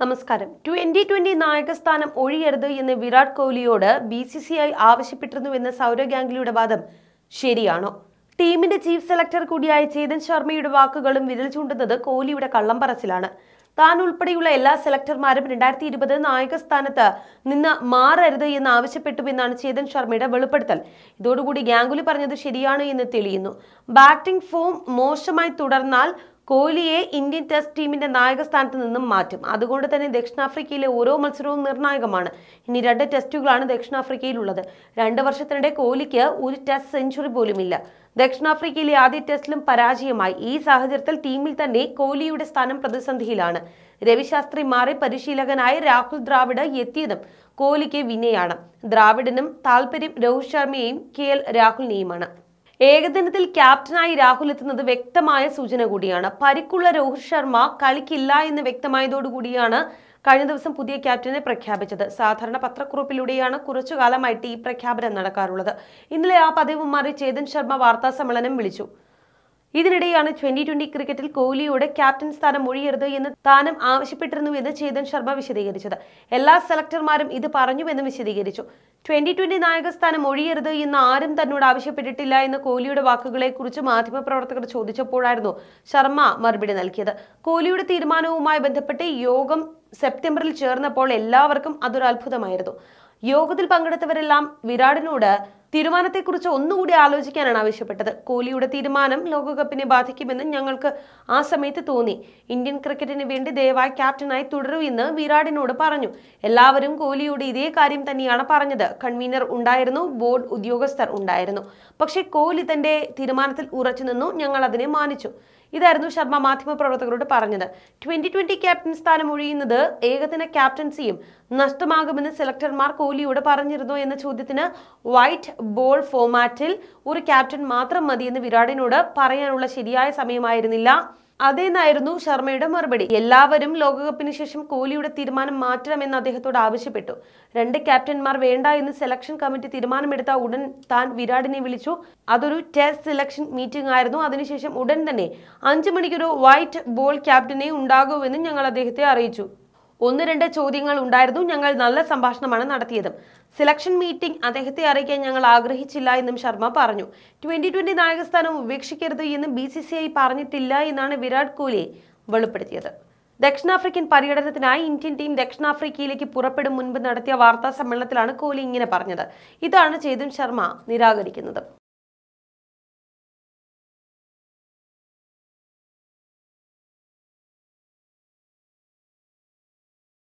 നമസ്കാരം. Twenty twenty നായകസ്ഥാനം ഒഴിയരുത് എന്ന് വിരാട് കോഹ്ലിയോട് ബി സി സി ഐ ആവശ്യപ്പെട്ടിരുന്നുവെന്ന സൗരവ് ഗാംഗുലിയുടെ വാദം ശരിയാണോ? ടീമിന്റെ ചീഫ് സെലക്ടർ കൂടിയായ ചേതൻ ശർമ്മയുടെ വാക്കുകളും വിരൽ ചൂണ്ടുന്നത് കോഹ്ലിയുടെ കള്ളം പറച്ചിലാണ് താൻ ഉൾപ്പെടെയുള്ള എല്ലാ സെലക്ടർമാരും രണ്ടായിരത്തി ഇരുപത് നായകസ്ഥാനത്ത് നിന്ന് മാറരുത് എന്ന് ആവശ്യപ്പെട്ടു എന്നാണ് ചേതൻ ശർമ്മയുടെ വെളിപ്പെടുത്തൽ. ഇതോടുകൂടി ഗാംഗുലി പറഞ്ഞത് ശരിയാണ് എന്ന് തെളിയുന്നു. ബാറ്റിംഗ് ഫോം മോശമായി തുടർന്നാൽ കോഹ്ലിയെ ഇന്ത്യൻ ടെസ്റ്റ് ടീമിന്റെ നായക സ്ഥാനത്ത് നിന്നും മാറ്റും. അതുകൊണ്ട് തന്നെ ദക്ഷിണാഫ്രിക്കയിലെ ഓരോ മത്സരവും നിർണായകമാണ്. ഇനി രണ്ട് ടെസ്റ്റുകളാണ് ദക്ഷിണാഫ്രിക്കയിലുള്ളത്. രണ്ട് വർഷത്തിനിടെ കോഹ്ലിക്ക് ഒരു ടെസ്റ്റ് സെഞ്ചുറി പോലുമില്ല. ദക്ഷിണാഫ്രിക്കയിലെ ആദ്യ ടെസ്റ്റിലും പരാജയമായി. ഈ സാഹചര്യത്തിൽ ടീമിൽ തന്നെ കോഹ്ലിയുടെ സ്ഥാനം പ്രതിസന്ധിയിലാണ്. രവിശാസ്ത്രി മാറി പരിശീലകനായ രാഹുൽ ദ്രാവിഡ് എത്തിയതും കോഹ്ലിക്ക് വിനയാണ്. ദ്രാവിഡിനും താല്പര്യം രോഹിത് ശർമ്മയെയും കെ എൽ രാഹുലിനെയുമാണ്. ഏകദിനത്തിൽ ക്യാപ്റ്റനായി രാഹുൽ എത്തുന്നത് വ്യക്തമായ സൂചന കൂടിയാണ്. പരിക്കുള്ള രോഹിത് ശർമ്മ കളിക്കില്ല എന്ന് വ്യക്തമായതോടുകൂടിയാണ് കഴിഞ്ഞ ദിവസം പുതിയ ക്യാപ്റ്റനെ പ്രഖ്യാപിച്ചത്. സാധാരണ പത്രക്കുറിപ്പിലൂടെയാണ് കുറച്ചു കാലമായിട്ട് ഈ പ്രഖ്യാപനം നടക്കാറുള്ളത്. ഇന്നലെ ആ പതിവ് മാറി ചേതൻ ശർമ്മ വാർത്താ സമ്മേളനം വിളിച്ചു. ഇതിനിടെയാണ് ട്വന്റി ട്വന്റി ക്രിക്കറ്റിൽ കോഹ്ലിയോട് ക്യാപ്റ്റൻ സ്ഥാനം ഒഴിയരുത് എന്ന് താനും ആവശ്യപ്പെട്ടിരുന്നുവെന്ന് ചേതൻ ശർമ്മ വിശദീകരിച്ചത്. എല്ലാ സെലക്ടർമാരും ഇത് പറഞ്ഞുവെന്ന് വിശദീകരിച്ചു. ട്വന്റി ട്വന്റി നായക സ്ഥാനം ഒഴിയരുത് എന്ന് ആരും തന്നോട് ആവശ്യപ്പെട്ടിട്ടില്ല എന്ന് കോഹ്ലിയുടെ വാക്കുകളെക്കുറിച്ച് മാധ്യമപ്രവർത്തകർ ചോദിച്ചപ്പോഴായിരുന്നു ശർമ്മ മറുപടി നൽകിയത്. കോഹ്ലിയുടെ തീരുമാനവുമായി ബന്ധപ്പെട്ട് യോഗം സെപ്റ്റംബറിൽ ചേർന്നപ്പോൾ എല്ലാവർക്കും അതൊരു അത്ഭുതമായിരുന്നു യോഗത്തിൽ പങ്കെടുത്തവരെല്ലാം വിരാടിനോട് തീരുമാനത്തെക്കുറിച്ച് ഒന്നുകൂടി ആലോചിക്കാനാണ് ആവശ്യപ്പെട്ടത്. കോഹ്ലിയുടെ തീരുമാനം ലോകകപ്പിനെ ബാധിക്കുമെന്ന് ഞങ്ങൾക്ക് ആ സമയത്ത് തോന്നി. ഇന്ത്യൻ ക്രിക്കറ്റിന് വേണ്ടി ദയവായി ക്യാപ്റ്റനായി തുടരൂ എന്ന് വിരാടിനോട് പറഞ്ഞു. എല്ലാവരും കോഹ്ലിയോട് ഇതേ കാര്യം തന്നെയാണ് പറഞ്ഞത്. കൺവീനർ ഉണ്ടായിരുന്നു ബോർഡ് ഉദ്യോഗസ്ഥർ ഉണ്ടായിരുന്നു. പക്ഷേ കോഹ്ലി തന്റെ തീരുമാനത്തിൽ ഉറച്ചു നിന്നു ഞങ്ങൾ അതിനെ മാനിച്ചു. ഇതായിരുന്നു ശർമ്മ മാധ്യമപ്രവർത്തകരോട് പറഞ്ഞത്. ട്വന്റി ട്വന്റി ക്യാപ്റ്റൻ സ്ഥാനം ഒഴിയുന്നത് ഏകദിന ക്യാപ്റ്റൻസിയും നഷ്ടമാകുമെന്ന് സെലക്ടർമാർ കോഹ്ലിയോട് പറഞ്ഞിരുന്നു എന്ന ചോദ്യത്തിന് വൈറ്റ് ബോൾ ഫോമാറ്റിൽ ഒരു ക്യാപ്റ്റൻ മാത്രം മതിയെന്ന് വിരാടിനോട് പറയാനുള്ള ശരിയായ സമയമായിരുന്നില്ല. അതേന്നായിരുന്നു ശർമ്മയുടെ മറുപടി. എല്ലാവരും ലോകകപ്പിന് ശേഷം കോഹ്ലിയുടെ തീരുമാനം മാറ്റണമെന്ന് അദ്ദേഹത്തോട് ആവശ്യപ്പെട്ടു. രണ്ട് ക്യാപ്റ്റന്മാർ വേണ്ട എന്ന് സെലക്ഷൻ കമ്മിറ്റി തീരുമാനമെടുത്ത ഉടൻ താൻ വിരാടിനെ വിളിച്ചു. അതൊരു ടെസ്റ്റ് സെലക്ഷൻ മീറ്റിംഗ് ആയിരുന്നു. അതിനുശേഷം ഉടൻ തന്നെ അഞ്ചു മണിക്കൊരു വൈറ്റ് ബോൾ ക്യാപ്റ്റനെ ഉണ്ടാകുമെന്ന് ഞങ്ങൾ അദ്ദേഹത്തെ അറിയിച്ചു. ഒന്ന് രണ്ട് ചോദ്യങ്ങൾ ഉണ്ടായിരുന്നു. ഞങ്ങൾ നല്ല സംഭാഷണമാണ് നടത്തിയത്. സെലക്ഷൻ മീറ്റിംഗ് അദ്ദേഹത്തെ അറിയിക്കാൻ ഞങ്ങൾ ആഗ്രഹിച്ചില്ല എന്നും ശർമ്മ പറഞ്ഞു. ട്വന്റി ട്വന്റി നായകസ്ഥാനം ഉപേക്ഷിക്കരുത് എന്ന് ബി സി സി ഐ പറഞ്ഞിട്ടില്ല എന്നാണ് വിരാട് കോഹ്ലി വെളിപ്പെടുത്തിയത്. ദക്ഷിണാഫ്രിക്കൻ പര്യടനത്തിനായി ഇന്ത്യൻ ടീം ദക്ഷിണാഫ്രിക്കയിലേക്ക് പുറപ്പെടും മുൻപ് നടത്തിയ വാർത്താ സമ്മേളനത്തിലാണ് കോഹ്ലി ഇങ്ങനെ പറഞ്ഞത്. ഇതാണ് ചേതൻ ശർമ്മ നിരാകരിക്കുന്നത്.